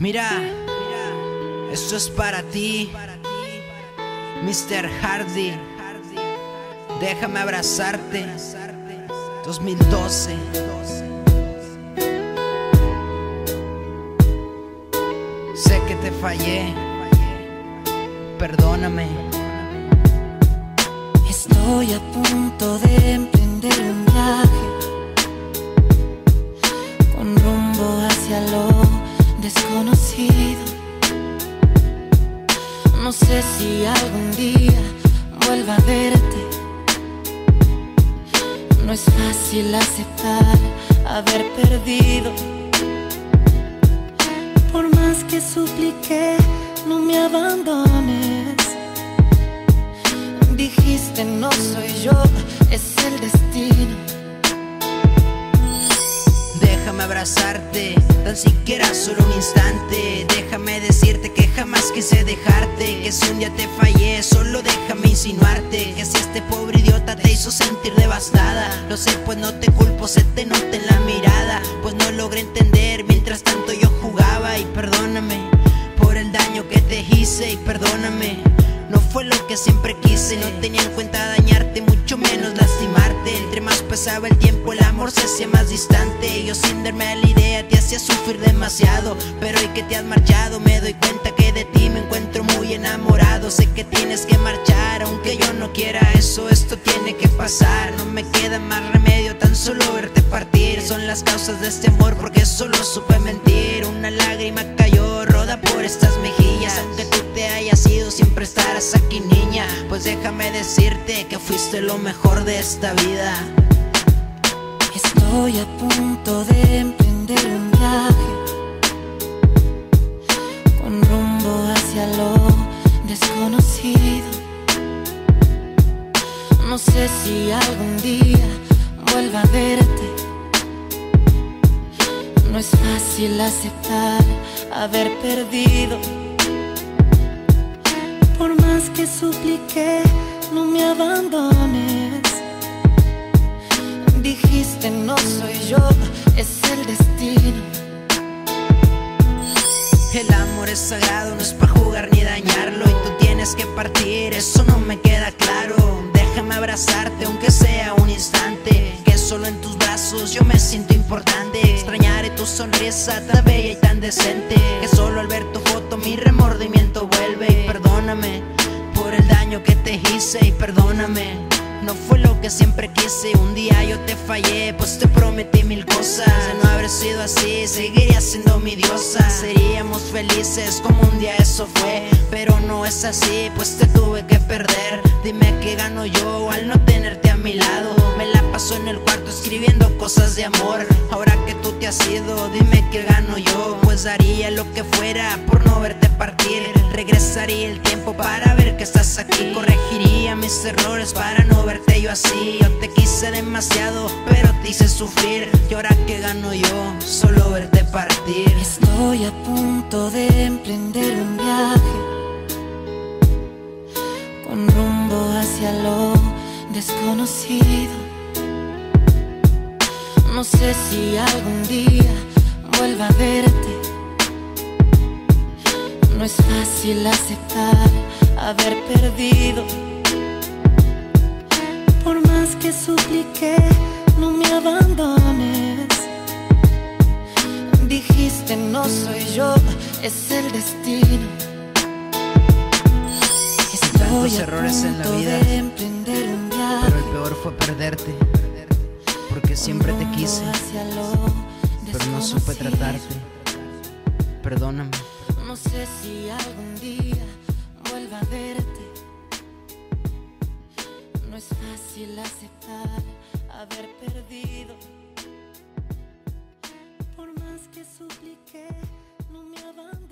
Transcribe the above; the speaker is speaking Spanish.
Mira, esto es para ti, Mr. Hardy. Déjame abrazarte. 2012. Sé que te fallé. Perdóname. Estoy a punto de emprender No sé si algún día vuelva a verte. No es fácil aceptar haber perdido. Por más que supliqué, no me abandones. Dijiste no soy yo, es el destino. Déjame abrazarte, tan siquiera solo un instante. Déjame decirte que jamás quise dejarte. Que si un día te fallé, solo déjame insinuarte. Que si este pobre idiota te hizo sentir devastada. Lo sé, pues no te culpo, se te nota en la mirada. Pues no logré entender, mientras tanto yo jugaba. Y perdóname por el daño que te hice. Y perdóname. No fue lo que siempre quise, no tenía en cuenta dañarte, mucho menos lastimarte. Entre más pasaba el tiempo, el amor se hacía más distante. Yo sin darme a la idea te hacía sufrir demasiado. Pero hoy que te has marchado, me doy cuenta que de ti me encuentro muy enamorado. Sé que tienes que marchar, aunque yo no quiera eso, esto tiene que pasar. No me queda más remedio, tan solo verte partir. Son las causas de este amor, porque solo supe mentir. Una lágrima fuiste lo mejor de esta vida. Estoy a punto de emprender un viaje con rumbo hacia lo desconocido. No sé si algún día vuelva a verte. No es fácil aceptar haber perdido. Por más que supliqué, no me abandones. Dijiste no soy yo, es el destino. El amor es sagrado, no es para jugar ni dañarlo. Y tú tienes que partir, eso no me queda claro. Déjame abrazarte, aunque sea un instante. Que solo en tus brazos yo me siento importante. Extrañaré tu sonrisa tan bella y tan decente. Siempre quise, un día yo te fallé, pues te prometí mil cosas. De no haber sido así, seguiría siendo mi diosa. Seríamos felices como un día eso fue, pero no es así, pues te tuve que perder. Dime qué gano yo al no tenerte a mi lado. Me la paso en el cuarto escribiendo cosas de amor. Ahora que tú te has ido, dime qué gano yo, pues daría lo que fuera por no verte partir. Regresaría el tiempo para ver que estás aquí, corregiría mis errores para no verte yo así. Yo te quise demasiado, pero te hice sufrir. Y ahora que gano yo, solo verte partir. Estoy a punto de emprender un viaje con rumbo hacia lo desconocido. No sé si algún día vuelva a verte. No es fácil aceptar haber perdido. Por más que supliqué, no me abandones. Dijiste no soy yo, es el destino. Tantos Estoy a errores en la vida, Pero el peor fue perderte, porque siempre te quise, pero no supe tratarte. Perdóname. No sé si algún día es fácil aceptar haber perdido. Por más que supliqué, no me abandoné.